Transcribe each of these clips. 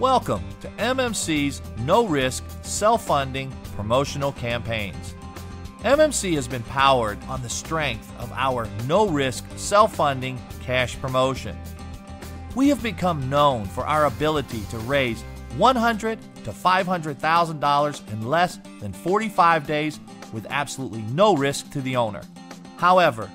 Welcome to MMC's no risk, self funding promotional campaigns. MMC has been powered on the strength of our no risk, self funding cash promotion. We have become known for our ability to raise $100 to $500,000 in less than 45 days with absolutely no risk to the owner. However,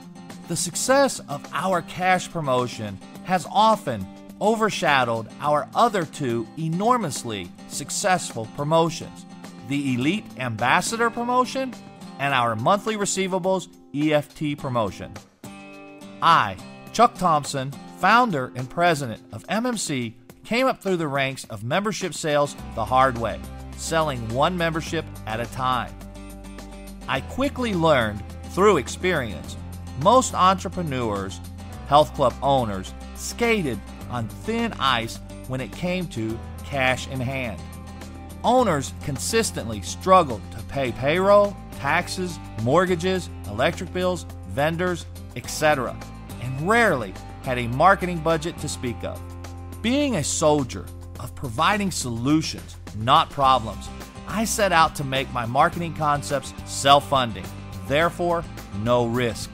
the success of our cash promotion has often overshadowed our other two enormously successful promotions the Elite Ambassador promotion and our monthly receivables EFT promotion. I, Chuck Thompson, founder and president of MMC, came up through the ranks of membership sales the hard way, selling one membership at a time. I quickly learned through experience most entrepreneurs, health club owners, skated on thin ice when it came to cash in hand. Owners consistently struggled to pay payroll, taxes, mortgages, electric bills, vendors, etc., and rarely had a marketing budget to speak of. Being a soldier of providing solutions, not problems, I set out to make my marketing concepts self funding, therefore, no risk.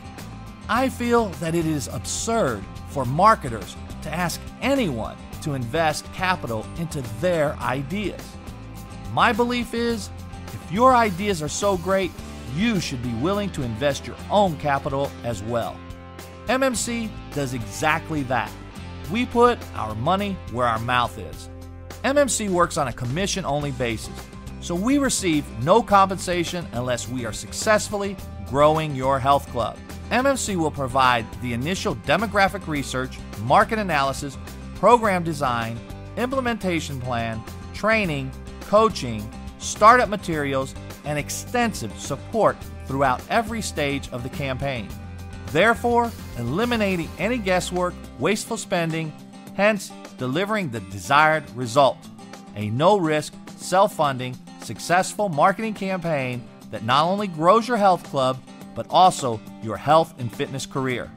I feel that it is absurd for marketers to ask anyone to invest capital into their ideas. My belief is if your ideas are so great, you should be willing to invest your own capital as well. MMC does exactly that. We put our money where our mouth is. MMC works on a commission only basis, so we receive no compensation unless we are successfully growing your health club. MMC will provide the initial demographic research, market analysis, program design, implementation plan, training, coaching, startup materials, and extensive support throughout every stage of the campaign. Therefore, eliminating any guesswork, wasteful spending, hence delivering the desired result a no risk, self funding, successful marketing campaign that not only grows your health club, but also your health and fitness career.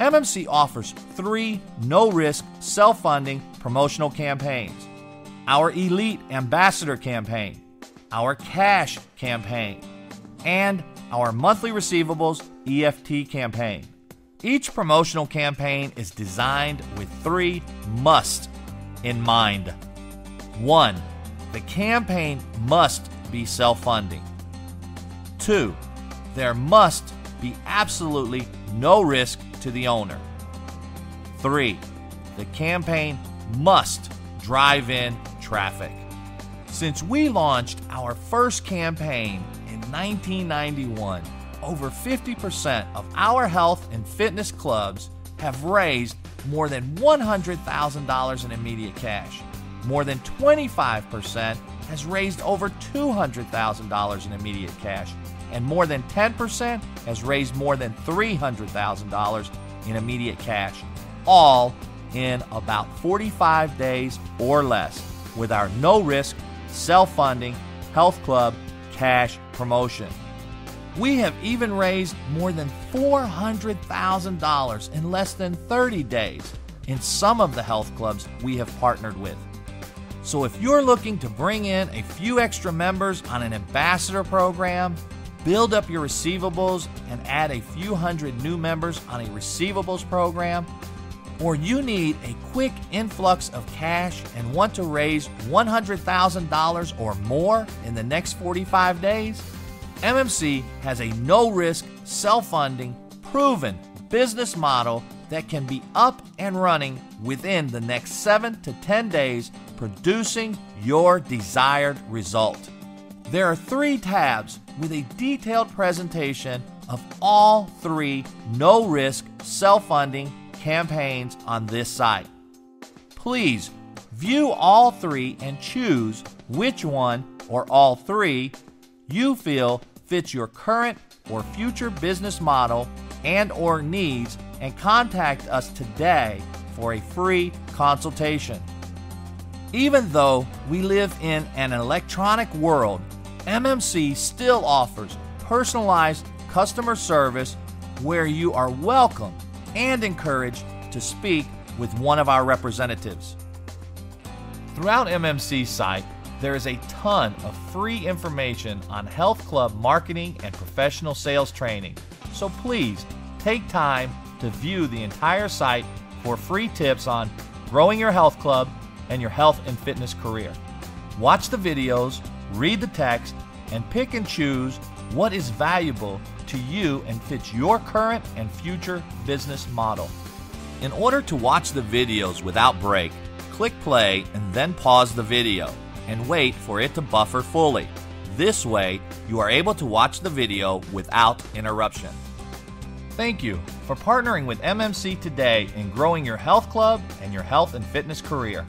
MMC offers three no risk, self funding promotional campaigns our Elite Ambassador campaign, our Cash campaign, and our monthly receivables EFT campaign. Each promotional campaign is designed with three must in mind. One, the campaign must be self funding. Two, there must be absolutely no risk to the owner. Three, the campaign must drive in traffic. Since we launched our first campaign in 1991, over 50% of our health and fitness clubs have raised more than $100,000 in immediate cash. More than 25% has raised over $200,000 in immediate cash and more than 10% has raised more than $300,000 in immediate cash, all in about 45 days or less with our no risk, self funding health club cash promotion. We have even raised more than $400,000 in less than 30 days in some of the health clubs we have partnered with. So if you're looking to bring in a few extra members on an ambassador program, build up your receivables and add a few hundred new members on a receivables program, or you need a quick influx of cash and want to raise $100,000 or more in the next 45 days, MMC has a no risk, self funding, proven business model that can be up and running within the next 7 to 10 days, producing your desired result. There are three tabs with a detailed presentation of all three no risk, self funding campaigns on this site. Please view all three and choose which one or all three you feel fits your current or future business model and or needs and contact us today for a free consultation. Even though we live in an electronic world, MMC still offers personalized customer service where you are welcome and encouraged to speak with one of our representatives. Throughout MMC's site, there is a ton of free information on health club marketing and professional sales training. So please take time to view the entire site for free tips on growing your health club and your health and fitness career. Watch the videos, read the text, and pick and choose what is valuable to you and fits your current and future business model. In order to watch the videos without break, click play and then pause the video and wait for it to buffer fully. This way, you are able to watch the video without interruption. Thank you for partnering with MMC today in growing your health club and your health and fitness career.